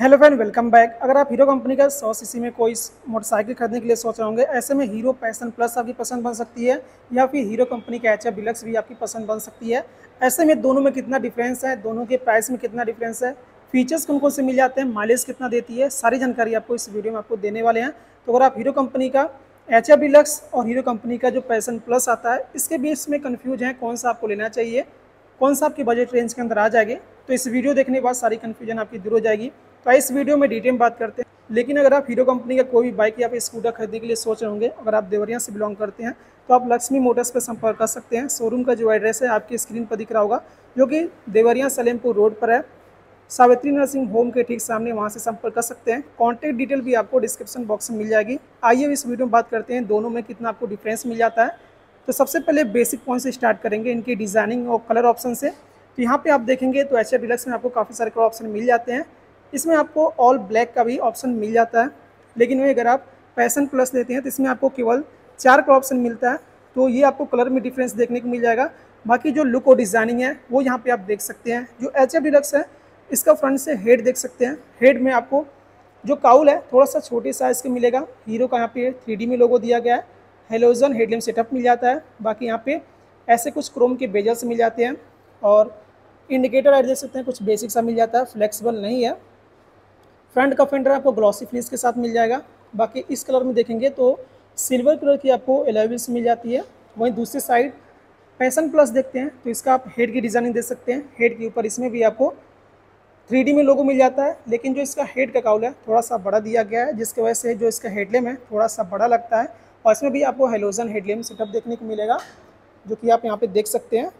Hello friend, welcome back. अगर आप Hero company का सौ सीसी में कोई मोटरसाइकिल खरीदने के लिए सोच रहे होंगे, ऐसे में हीरो पैसन प्लस आपकी पसंद बन सकती है, या फिर हीरो कंपनी का एच डिलक्स भी आपकी पसंद बन सकती है। ऐसे में दोनों में कितना डिफरेंस है, दोनों के प्राइस में कितना डिफरेंस है फीचर्स कौन कौन से मिल जाते हैं माइलेज कितना देती है, सारी जानकारी आपको इस वीडियो में आपको देने वाले हैं। तो अगर आप हीरो कंपनी का एच डिलक्स और हीरो कंपनी का जो पैसन प्लस आता है, इसके बीच में कन्फ्यूज़ है, कौन सा आपको लेना चाहिए, कौन सा आपके बजट रेंज के अंदर आ जाएगी। तो इस वीडियो देखने के बाद सारी कन्फ्यूज़न आपकी दूर हो जाएगी। तो इस वीडियो में डिटेल में बात करते हैं। लेकिन अगर आप हीरो कंपनी का कोई भी बाइक या फिर स्कूटर खरीदने के लिए सोच रहे होंगे, अगर आप देवरिया से बिलोंग करते हैं तो आप लक्ष्मी मोटर्स पर संपर्क कर सकते हैं। शोरूम का जो एड्रेस है, आपकी स्क्रीन पर दिख रहा होगा, जो कि देवरिया सलेमपुर रोड पर है। सावित्री नर्सिंग होम के ठीक सामने वहाँ से संपर्क कर सकते हैं। कॉन्टैक्ट डिटेल भी आपको डिस्क्रिप्शन बॉक्स में मिल जाएगी। आइए इस वीडियो में बात करते हैं, दोनों में कितना आपको डिफरेंस मिल जाता है। तो सबसे पहले बेसिक पॉइंट से स्टार्ट करेंगे, इनकी डिज़ाइनिंग और कलर ऑप्शन से। तो यहाँ पे आप देखेंगे तो एच डिलक्स में आपको काफ़ी सारे कलर ऑप्शन मिल जाते हैं। इसमें आपको ऑल ब्लैक का भी ऑप्शन मिल जाता है। लेकिन वही अगर आप पैसन प्लस लेते हैं तो इसमें आपको केवल चार का ऑप्शन मिलता है। तो ये आपको कलर में डिफरेंस देखने को मिल जाएगा। बाकी जो लुक और डिज़ाइनिंग है, वो यहाँ पे आप देख सकते हैं। जो एच एफ़ डिलक्स है, इसका फ्रंट से हेड देख सकते हैं। हेड में आपको जो काउल है, थोड़ा सा छोटे साइज़ का मिलेगा। हीरो का यहाँ पे थ्री में लोगो दिया गया है। हेलोजन हेडलेम सेटअप मिल जाता है। बाकी यहाँ पे ऐसे कुछ क्रोम के बेजल्स मिल जाते हैं। और इंडिकेटर ऐड देख सकते हैं, कुछ बेसिक सा मिल जाता है। फ्लेक्सिबल नहीं है। फ्रंट का फेंडर आपको ग्लॉसी फिनिश के साथ मिल जाएगा। बाकी इस कलर में देखेंगे तो सिल्वर कलर की आपको एलेविल्स मिल जाती है। वहीं दूसरी साइड पैसन प्लस देखते हैं तो इसका आप हेड की डिज़ाइनिंग दे सकते हैं। हेड के ऊपर इसमें भी आपको थ्री में लोगो मिल जाता है। लेकिन जो इसका हेड का काउल है, थोड़ा सा बड़ा दिया गया है, जिसकी वजह से जो इसका हेडलेम है, थोड़ा सा बड़ा लगता है। और इसमें भी आपको हेलोजन हेडलेम सेटअप देखने को मिलेगा, जो कि आप यहाँ पे देख सकते हैं।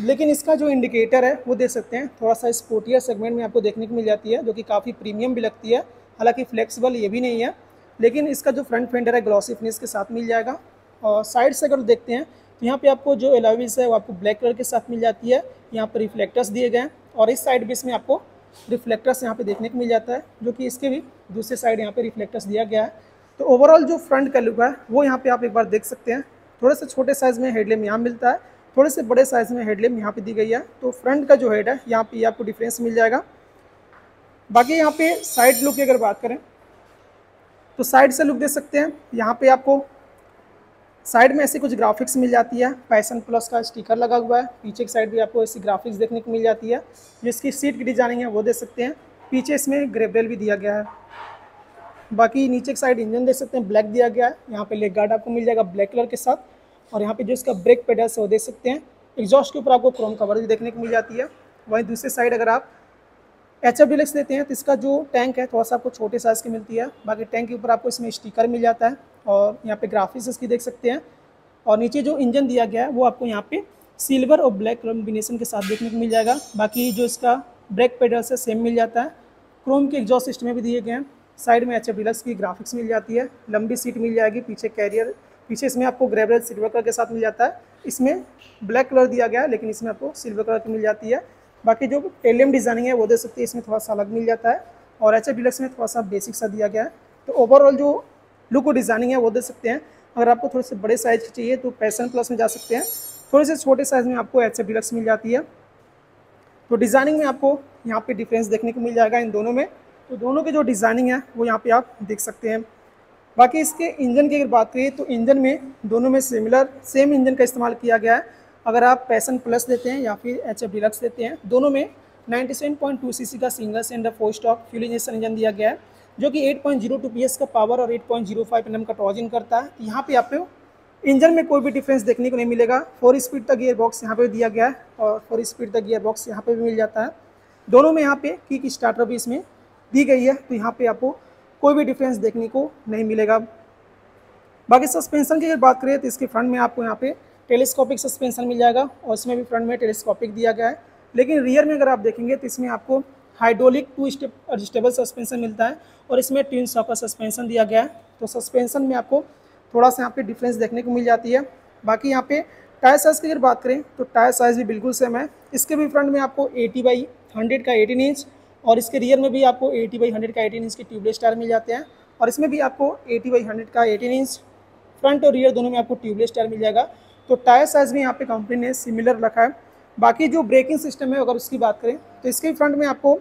लेकिन इसका जो इंडिकेटर है, वो देख सकते हैं। थोड़ा सा स्पोर्टियर सेगमेंट में आपको देखने को मिल जाती है, जो कि काफ़ी प्रीमियम भी लगती है। हालाँकि फ्लेक्सिबल ये भी नहीं है, लेकिन इसका जो फ्रंट फेंडर है ग्लॉसी फिनिश के साथ मिल जाएगा। और साइड से अगर देखते हैं तो यहाँ पे आपको जो एलाविस है, वो आपको ब्लैक कलर के साथ मिल जाती है। यहाँ पर रिफ्लेक्टर्स दिए गए हैं और इस साइड भी इसमें आपको रिफ्लेक्टर्स यहाँ पे देखने को मिल जाता है, जो कि इसके भी दूसरे साइड यहाँ पे रिफ्लेक्टर्स दिया गया है। तो ओवरऑल जो फ्रंट का लुक है, वो यहाँ पे आप एक बार देख सकते हैं। थोड़े से छोटे साइज़ में हेडलेम यहाँ मिलता है। थोड़े से बड़े साइज़ में हेडलेम यहाँ पे दी गई है तो फ्रंट का जो हेड है, यहाँ पे आपको डिफरेंस मिल जाएगा। बाकी यहाँ पे साइड लुक की अगर बात करें तो साइड से लुक दे सकते हैं। यहाँ पे आपको साइड में ऐसी कुछ ग्राफिक्स मिल जाती है। पैसन प्लस का स्टिकर लगा हुआ है। पीछे की साइड भी आपको ऐसी ग्राफिक्स देखने को मिल जाती है। जिसकी सीट की डिज़ाइनिंग है, वो देख सकते हैं। पीछे इसमें ग्रेबरेल भी दिया गया है। बाकी नीचे की साइड इंजन देख सकते हैं। ब्लैक दिया गया है। यहाँ पे लेग गार्ड आपको मिल जाएगा ब्लैक कलर के साथ। और यहाँ पे जो इसका ब्रेक पेडल्स है, वो देख सकते हैं। एग्जॉस्ट के ऊपर आपको क्रोम कवर भी देखने को मिल जाती है। वहीं दूसरी साइड अगर आप एच एफ़ डिलेक्स लेते हैं तो इसका जो टैंक है, थोड़ा सा आपको छोटे साइज़ की मिलती है। बाकी टैंक के ऊपर आपको इसमें स्टिकर मिल जाता है और यहाँ पे ग्राफिक्स इसकी देख सकते हैं। और नीचे जो इंजन दिया गया है, वो आपको यहाँ पे सिल्वर और ब्लैक कॉम्बिनेशन के साथ देखने को मिल जाएगा। बाकी जो इसका ब्रेक पेडल्स है सेम मिल जाता है। क्रोम के एग्जॉस्ट सिस्टम में भी दिए गए हैं। साइड में एच एफ़ डिलक्स की ग्राफिक्स मिल जाती है। लंबी सीट मिल जाएगी, पीछे कैरियर पीछे इसमें आपको ग्रेवरेज सिल्वर कलर के साथ मिल जाता है। इसमें ब्लैक कलर दिया गया है, लेकिन इसमें आपको सिल्वर कलर की मिल जाती है। बाकी जो एलियम डिज़ाइनिंग है, वो दे सकती है, इसमें थोड़ा सा अलग मिल जाता है। और एच डिलक्स में थोड़ा सा बेसिक सा दिया गया है। तो ओवरऑल जो लुक और डिज़ाइनिंग है, वो दे सकते हैं। अगर आपको थोड़े से बड़े साइज़ की चाहिए तो पैसन प्लस में जा सकते हैं। थोड़े से छोटे साइज़ में आपको एच डिलक्स मिल जाती है। तो डिज़ाइनिंग में आपको यहाँ पे डिफरेंस देखने को मिल जाएगा इन दोनों में। तो दोनों की जो डिज़ाइनिंग है, वो यहाँ पे आप देख सकते हैं। बाकी इसके इंजन की अगर बात करें तो इंजन में दोनों में सिमिलर सेम इंजन का इस्तेमाल किया गया है। अगर आप पैसन प्लस लेते हैं या फिर एच एफ़ डिलक्स लेते हैं, दोनों में 97.2 सीसी का single cylinder four stroke fuel injection engine दिया गया है, जो कि 8.02 पीएस का पावर और 8.05 एनएम का टॉजिंग करता है। यहाँ पे आपको इंजन में कोई भी डिफरेंस देखने को नहीं मिलेगा। फोर स्पीड तक गियर बॉक्स यहाँ पे दिया गया है और फोर स्पीड तक गियर बॉक्स यहाँ पे भी मिल जाता है। दोनों में यहाँ पे किक स्टार्टर भी इसमें दी गई है। तो यहाँ पे आपको कोई भी डिफरेंस देखने को नहीं मिलेगा। बाकी सस्पेंशन की अगर बात करें तो इसके फ्रंट में आपको यहाँ पे टेलीस्कोपिक सस्पेंशन मिल जाएगा और इसमें भी फ्रंट में टेलीस्कोपिक दिया गया है। लेकिन रियर में अगर आप देखेंगे तो इसमें आपको hydraulic two step adjustable suspension मिलता है और इसमें ट्विन सॉकर सस्पेंशन दिया गया है। तो सस्पेंशन में आपको थोड़ा सा यहाँ पे डिफरेंस देखने को मिल जाती है। बाकी यहाँ पे टायर साइज़ की अगर बात करें तो टायर साइज़ भी बिल्कुल सेम है। इसके भी फ्रंट में आपको एटी बाई हंड्रेड का एटीन इंच और इसके रियर में भी आपको एटी बाई हंड्रेड का एटीन इंच के ट्यूबलेस टायर मिल जाते हैं। और इसमें भी आपको एटी बाई हंड्रेड का एटीन इंच फ्रंट और रियर दोनों में आपको ट्यूबलेस टायर मिल जाएगा। तो टायर साइज़ भी यहाँ पे कंपनी ने सिमिलर रखा है। बाकी जो ब्रेकिंग सिस्टम है, अगर उसकी बात करें तो इसके फ्रंट में आपको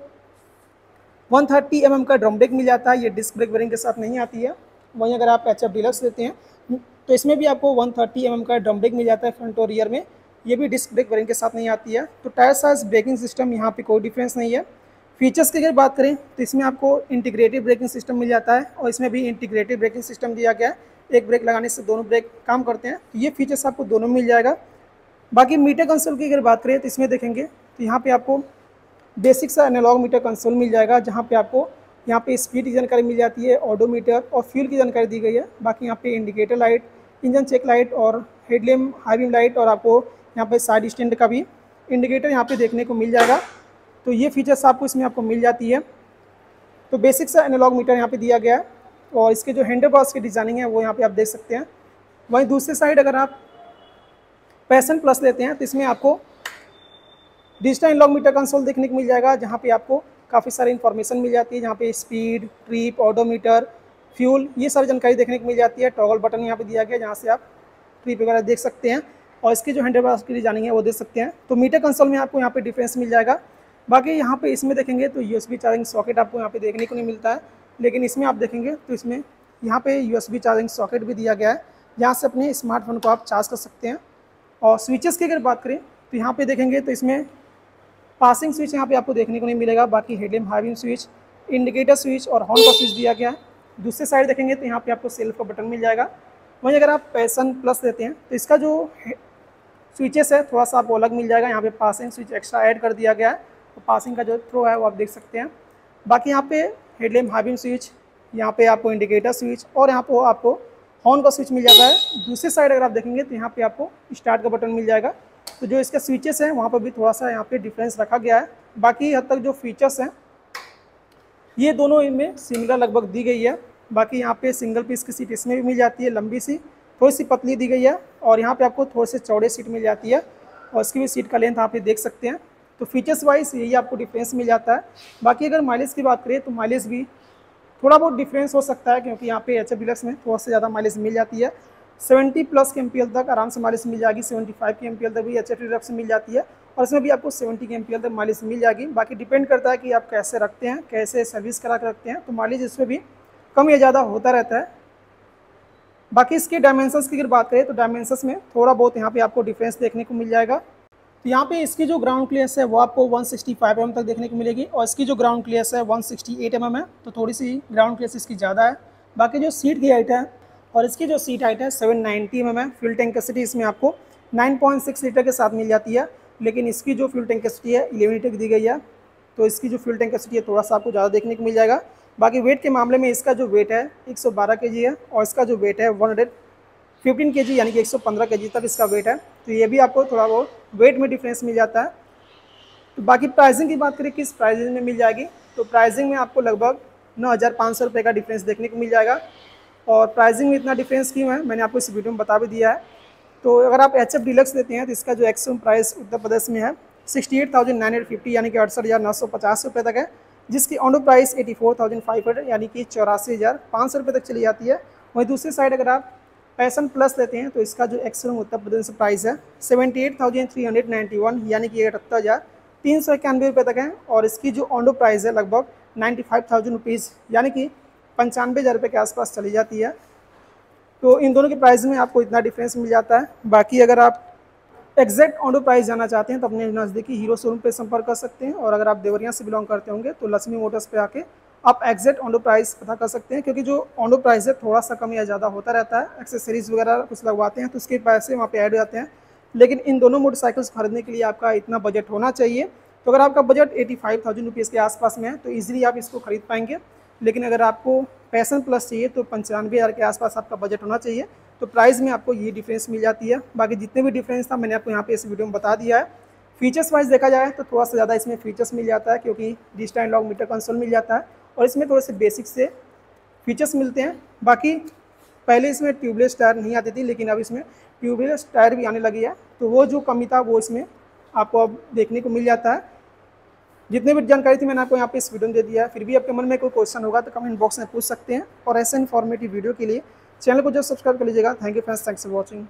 वन थर्टी एम का ड्रम ब्रेक मिल जाता है। ये डिस्क ब्रेक वेरिंग के साथ नहीं आती है। वहीं अगर आप एच एफ़ डीलक्स लेते हैं तो इसमें भी आपको वन थर्टी एम का ड्रम ब्रेक मिल जाता है फ्रंट और रियर में। ये भी डिस्क ब्रेक वेरिंग के साथ नहीं आती है। तो टायर साइज़ ब्रेकिंग सिस्टम यहाँ पे कोई डिफरेंस नहीं है। फीचर्स की अगर बात करें तो इसमें आपको इंटीग्रेटेड ब्रेकिंग सिस्टम मिल जाता है और इसमें भी इंटीग्रेटेड ब्रेकिंग सिस्टम दिया गया है। एक ब्रेक लगाने से दोनों ब्रेक काम करते हैं। तो ये फीचर्स आपको दोनों में मिल जाएगा। बाकी मीटर कंसोल की अगर बात करें तो इसमें देखेंगे तो यहाँ पे आपको बेसिक सा एनालॉग मीटर कंसोल मिल जाएगा, जहाँ पे आपको यहाँ पे स्पीड की जानकारी मिल जाती है ऑडोमीटर और फ्यूल की जानकारी दी गई है। बाकी यहाँ पे indicator light engine check light और हेडलेम हाईविंग लाइट और आपको यहाँ पे साइड स्टैंड का भी इंडिकेटर यहाँ पे देखने को मिल जाएगा। तो ये फीचर्स आपको इसमें आपको मिल जाती है। तो बेसिक सा एनालॉग मीटर यहाँ पे दिया गया है और इसके जो हैंडल बार्स की डिज़ाइनिंग है, वो यहाँ पे आप देख सकते हैं। वहीं दूसरी साइड अगर आप पैसन प्लस लेते हैं तो इसमें आपको डिजिटल एनालॉग मीटर कंसोल देखने को मिल जाएगा, जहाँ पे आपको काफ़ी सारी इन्फॉर्मेशन मिल जाती है। जहाँ पे स्पीड ट्रिप ऑडोमीटर फ्यूल ये सारी जानकारी देखने को मिल जाती है। टॉगल बटन यहाँ पे दिया गया, जहाँ से आप ट्रिप वगैरह देख सकते हैं। और इसके जो हैंडल बार्स की डिज़ाइनिंग है, वो देख सकते हैं। तो मीटर कंसोल में आपको यहाँ पे डिफरेंस मिल जाएगा। बाकी यहाँ पे इसमें देखेंगे तो यूएसबी चार्जिंग सॉकेट आपको यहाँ पे देखने को नहीं मिलता है, लेकिन इसमें आप देखेंगे तो इसमें यहाँ पे यूएसबी चार्जिंग सॉकेट भी दिया गया है। यहाँ से अपने स्मार्टफ़ोन को आप चार्ज कर सकते हैं। और स्विचेस की अगर बात करें तो यहाँ पे देखेंगे तो इसमें पासिंग स्विच यहाँ पे आपको देखने को नहीं मिलेगा। बाकी हेडलेम हाइविंग स्विच इंडिकेटर स्विच और हॉर्न का स्विच दिया गया है। दूसरे साइड देखेंगे तो यहाँ पे आपको सेल्फ का बटन मिल जाएगा। वहीं अगर आप पैसन प्लस देते हैं तो इसका जो स्विचेस है, थोड़ा सा आपको अलग मिल जाएगा। यहाँ पे पासिंग स्विच एक्स्ट्रा ऐड कर दिया गया है। तो पासिंग का जो थ्रो है वो आप देख सकते हैं। बाकी यहाँ पे हेडलेम हाइविंग स्विच यहाँ पे आपको इंडिकेटर स्विच और यहाँ पे आपको हॉर्न का स्विच मिल जाता है। दूसरी साइड अगर आप देखेंगे तो यहाँ पे आपको स्टार्ट का बटन मिल जाएगा। तो जो इसके स्विचेस हैं, वहाँ पर भी थोड़ा सा यहाँ पे डिफरेंस रखा गया है। बाकी हद तक जो फीचर्स हैं, ये दोनों इनमें सिमिलर लगभग दी गई है। बाकी यहाँ पे सिंगल पीस की सीट इसमें भी मिल जाती है, लंबी सी, थोड़ी सी पतली दी गई है और यहाँ पे आपको थोड़े से चौड़े सीट मिल जाती है। और इसकी भी सीट का लेंथ आप ये देख सकते हैं। तो फीचर्स वाइज यही आपको डिफरेंस मिल जाता है। बाकी अगर माइलेज की बात करें तो माइलेज भी थोड़ा बहुत डिफरेंस हो सकता है क्योंकि यहाँ पे एच एफ़ में थोड़ा सा ज़्यादा माइलेज मिल जाती है। 70 प्लस के एम तक आराम से माइलेज मिल जाएगी। 75 के एम तक भी एच एफ़ मिल जाती है और इसमें भी आपको 70 के एम तक माइलेज मिल जाएगी। बाकी डिपेंड करता है कि आप कैसे रखते हैं, कैसे सर्विस करा कर रखते हैं तो माइलेज इसमें भी कम या ज़्यादा होता रहता है। बाकी इसके डायमेंशंस की अगर बात करें तो डायमेंशंस में थोड़ा बहुत यहाँ पे आपको डिफरेंस देखने को मिल जाएगा। तो यहाँ पे इसकी जो ग्राउंड क्लियर्स है, वो आपको 165 सिक्सटी mm तक देखने को मिलेगी और इसकी जो ग्राउंड क्लियर्स है 168 सिक्सटी mm है तो थोड़ी सी ग्राउंड क्लियर्स इसकी ज़्यादा है। बाकी जो सीट की हाइट है और इसकी जो सीट हाइट है 790 नाइन्टी mm है। फ्यूल टैंक कैपेसिटी इसमें आपको 9.6 लीटर के साथ मिल जाती है, लेकिन इसकी जो फ्यूल टैंक कैपेसिटी है इलेवन लीटर दी गई है। तो इसकी जो फ्यूल टैंक कैपेसिटी है, थोड़ा सा आपको ज़्यादा देखने को मिल जाएगा। बाकी वेट के मामले में इसका जो वेट है, एक सौ है और इसका जो वेट है वन के यानी कि 115 के तक इसका वेट है। तो ये भी आपको थोड़ा बहुत वेट में डिफरेंस मिल जाता है। तो बाकी प्राइसिंग की बात करें, किस प्राइसिंग में मिल जाएगी? तो प्राइसिंग में आपको लगभग नौ हज़ार पाँच सौ रुपये का डिफरेंस देखने को मिल जाएगा। और प्राइसिंग में इतना डिफरेंस क्यों है? मैंने आपको इस वीडियो में बता भी दिया है। तो अगर आप एच एफ़ डीलक्स लेते हैं तो इसका जो एक्सम प्राइस उत्तर प्रदेश में है sixty eight thousand nine hundred fifty यानी कि अड़सठ हज़ार नौ सौ पचास रुपये तक है, जिसकी ऑनो price eighty four thousand five hundred यानी कि चौरासी हज़ार पाँच सौ रुपये तक चली जाती है। वहीं दूसरी साइड अगर आप पैसन प्लस लेते हैं तो इसका जो एक्सरूम उत्तर प्रदेश से प्राइस है seventy eight thousand three hundred ninety one, यानी कि अठहत्तर हज़ार तीन सौ इक्यानवे रुपये तक है, और इसकी जो ऑनडो प्राइस है लगभग नाइन्टी फाइव थाउज़ेंड रुपीज़ यानी कि पंचानवे हज़ार रुपये के आसपास चली जाती है। तो इन दोनों के प्राइस में आपको इतना डिफरेंस मिल जाता है। बाकी अगर आप एग्जैक्ट ऑनडो प्राइस जाना चाहते हैं तो अपने नज़दीकी हीरो शोरूम पर संपर्क कर सकते हैं, और अगर आप देवरिया से बिलोंग करते होंगे तो लक्ष्मी मोटर्स पे आके आप एग्जैक्ट ऑनडो प्राइस पता कर सकते हैं, क्योंकि जो ऑनडो प्राइस है, थोड़ा सा कम या ज़्यादा होता रहता है। एक्सेसरीज वगैरह कुछ लगवाते हैं तो उसके पैसे वहाँ पे ऐड हो जाते हैं। लेकिन इन दोनों मोटरसाइकिल्स खरीदने के लिए आपका इतना बजट होना चाहिए। तो अगर आपका budget eighty five thousand rupees के आसपास में है तो ईजिली आप इसको खरीद पाएँगे। लेकिन अगर आपको पैसन प्लस चाहिए तो पंचानवे हज़ार के आसपास आपका बजट होना चाहिए। तो प्राइस में आपको ये डिफरेंस मिल जाती है। बाकी जितने भी डिफरेंस था, मैंने आपको यहाँ पे इस वीडियो में बता दिया है। फीचर्स वाइज देखा जाए तो थोड़ा सा ज़्यादा इसमें फीचर्स मिल जाता है, क्योंकि डिजिटल लॉग मीटर कंसोल मिल जाता है। और इसमें थोड़े से बेसिक से फीचर्स मिलते हैं। बाकी पहले इसमें ट्यूबलेस टायर नहीं आती थी, लेकिन अब इसमें ट्यूबलेस टायर भी आने लगी है। तो वो जो कमी था, वो इसमें आपको अब देखने को मिल जाता है। जितने भी जानकारी थी, मैंने आपको यहाँ पे इस वीडियो में दे दिया फिर भी आपके मन में कोई क्वेश्चन होगा तो कमेंट बॉक्स में पूछ सकते हैं। और ऐसे इन्फॉर्मेटिव वीडियो के लिए चैनल को जो सब्सक्राइब कर लीजिएगा। Thank you friends thanks for watching